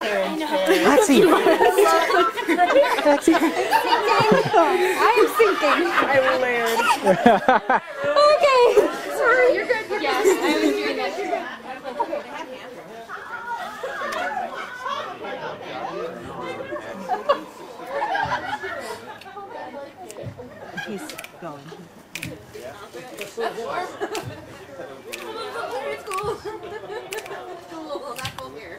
Lexi. Lexi. I am sinking. I layered. Okay. Sorry. You're good. Yes, I was doing that. He's going. It's cool. It's cool. Not cool here.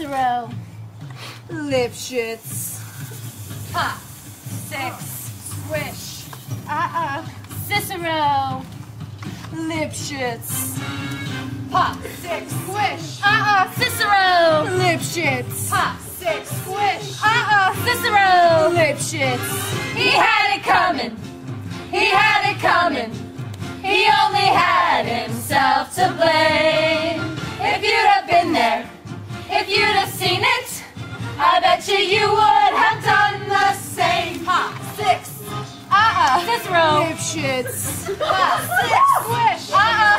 Cicero. Lipschitz. Pop. Six. Squish. Uh-uh. Cicero. Lipschitz. Pop. Six. Squish. Uh-uh. Cicero. Lipschitz. Pop. Six. Squish. Uh-uh. Cicero. Lipschitz. He had it coming. He had it coming. He only had himself to blame. Lipschitz. Pop. Six. Squish.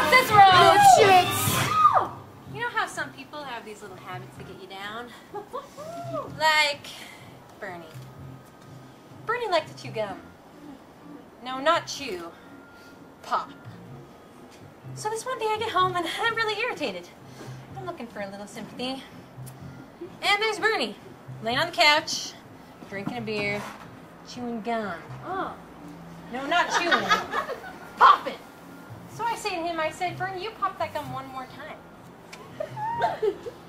Cicero. Lipschitz. You know how some people have these little habits that get you down? Like Bernie. Bernie liked to chew gum. No, not chew. Pop. So this one day I get home and I'm really irritated. I'm looking for a little sympathy. And there's Bernie, laying on the couch, drinking a beer, chewing gum. Oh. No, not chewing. Popping. So I say to him, I said, Bernie, you pop that gum one more time.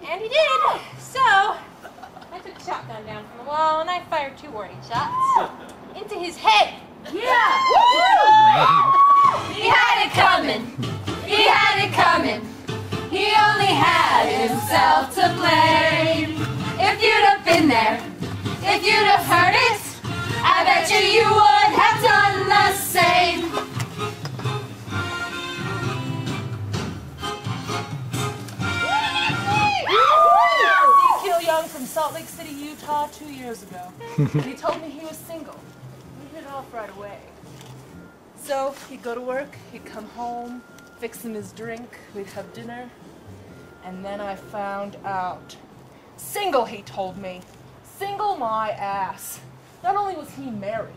And he did. So I took a shotgun down from the wall and I fired two warning shots into his head. Yeah. He had it coming. He had it coming. He only had himself to blame. If you'd have been there, if you'd have heard it, I bet you you years ago. and he told me he was single. We hit it off right away. So he'd go to work, he'd come home, fix him his drink, we'd have dinner. And then I found out. Single, he told me. Single my ass. Not only was he married,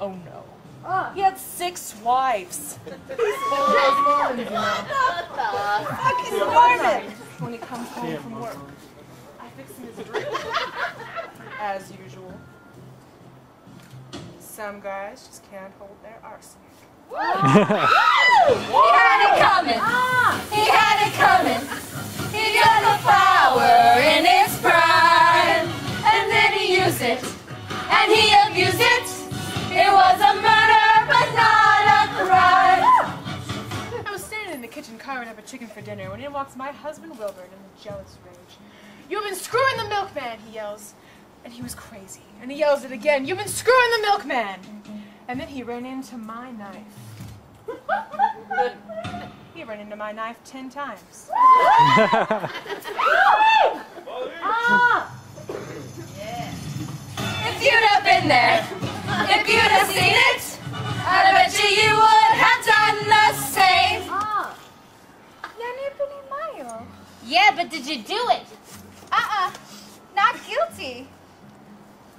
oh no. Ah. He had six wives. He's those Mormons, you know. Fucking Mormon! When he comes home from work, I fix him his drink. As usual. Some guys just can't hold their arsenic. He had it coming. He had it coming. He got the power in his prime. And then he used it. And he abused it. It was a murder, but not a crime. I was standing in the kitchen carving up a chicken for dinner when in walks my husband Wilbert in a jealous rage. You've been screwing the milkman, he yells. And he was crazy. And he yells it again. You've been screwing the milkman. And then he ran into my knife. he ran into my knife ten times. If you'd have been there, if you'd have seen it, I bet you you would have done the same. Ah. Ja nie byli mają. Yeah, but did you do it? Uh-uh. Not guilty.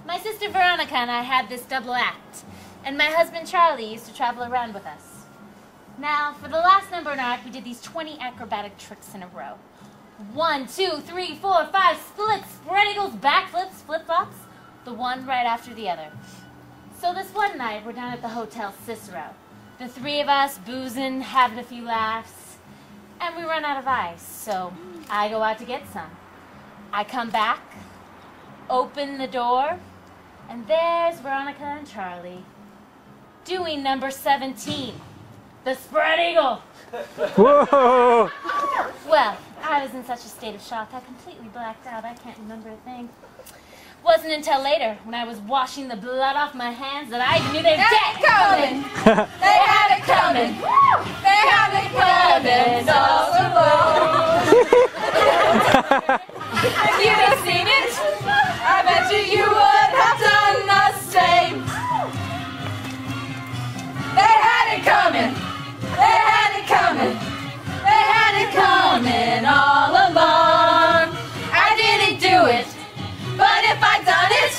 My sister Veronica and I had this double act, and my husband Charlie used to travel around with us. Now, for the last number in our act, we did these 20 acrobatic tricks in a row. One, two, three, four, five, splits, spread eagles, backflips, flip-flops, the one right after the other. So this one night, we're down at the Hotel Cicero. The three of us boozing, having a few laughs, and we run out of ice, so I go out to get some. I come back, open the door, and there's Veronica and Charlie doing number 17. the spread eagle. Whoa! Well, I was in such a state of shock, I completely blacked out. I can't remember a thing. Wasn't until later, when I was washing the blood off my hands, that I knew they were dead. coming. coming. They had it coming all along. I didn't do it, but if I'd done it,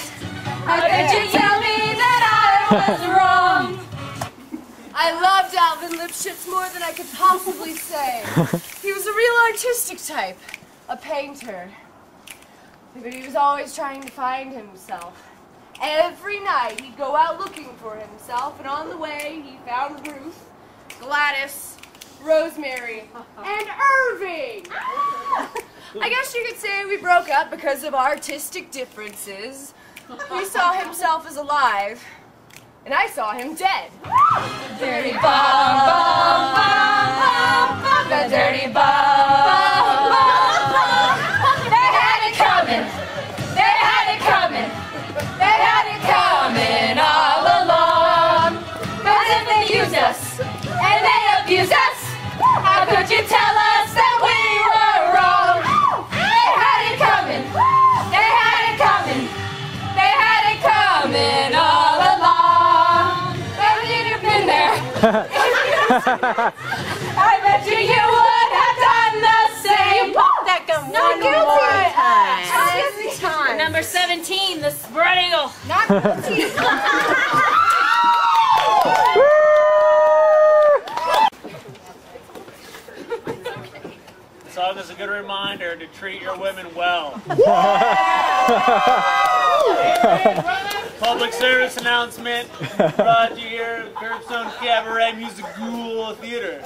how could you tell me that I was wrong? I loved Alvin Lipschitz more than I could possibly say. he was a real artistic type, a painter. But he was always trying to find himself. Every night he'd go out looking for himself, and on the way he found Ruth, Gladys, Rosemary, and Irving. I guess you could say we broke up because of artistic differences. He saw himself as alive, and I saw him dead. Dirty bum, bum, bum, bum, bum, the dirty bum, I bet you you would have done the same. That gum Not one guilty. more time. Time. Number 17, the spread eagle. Not guilty. The song is a good reminder to treat your women well. Public service announcement brought to you here at Curbstone Cabaret Music Theater.